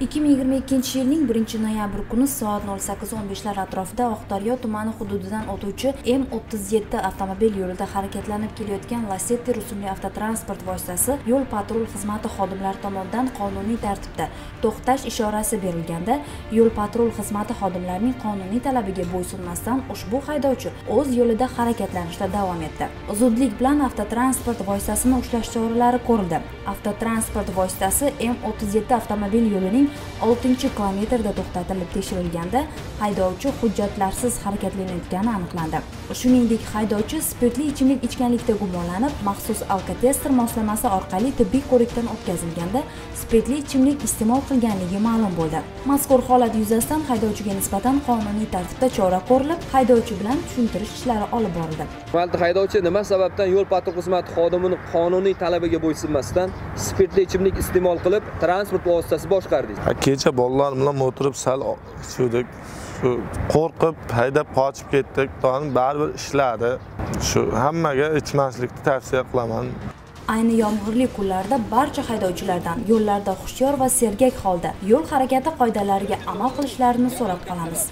2022 yilning 1 noyabr kuni soat 08:15lar atrofida Oqdaryo tumani hududidan o'tuvchi M37 avtomobil yo'lida harakatlanib kelayotgan Lacetti rusumli avtotransport vositasi yo'l patrul xizmati xodimlari tomonidan qonuniy tartibda to'xtash ishorasi berilganda yo'l patrul xizmati xodimlarining qonuniy talabiga bo'ysunmasdan ushbu haydovchi o'z yo'lida harakatlanishda davom etdi. Zudlik bilan avtotransport vositasini ushlash choralari ko'rildi. Avtotransport vositasi M37 avtomobil yo'lining 6-kilometrda to'xtatilib tekshirilganda haydovchi hujjatlarsiz harakatlanayotgani aniqlandi. Shuningdek, haydovchi spirtli ichimlik ichganlikda gumonlanib, maxsus alkotester moslamasi orqali tibbiy ko'rikdan o'tkazilganda spirtli ichimlik iste'mol qilganligi ma'lum bo'ldi. Mazkur holat yuzasidan haydovchiga nisbatan qonuniy tartibda chora ko'rilib, haydovchi bilan tushuntirish ishlari olib borildi. Malta haydovchi nima sababdan yo'l patrul xizmati xodimini qonuniy talabiga bo'ysunmasdan spirtli ichimlik iste'mol qilib transport vositasi boshqardingiz? Kecha bolalar bilan o'tirib sal ichuvdik shu qo'rqib haydab qochib ketdik. Doim baribir ishladi. Shu hammaga ichmaslikni tavsiya qilaman. Ayni yomg'irli kunlarda barcha haydovchilardan yo'llarda hushyor va sergak holda yo'l harakati qoidalariga amal qilishlarini so'rab qolamiz.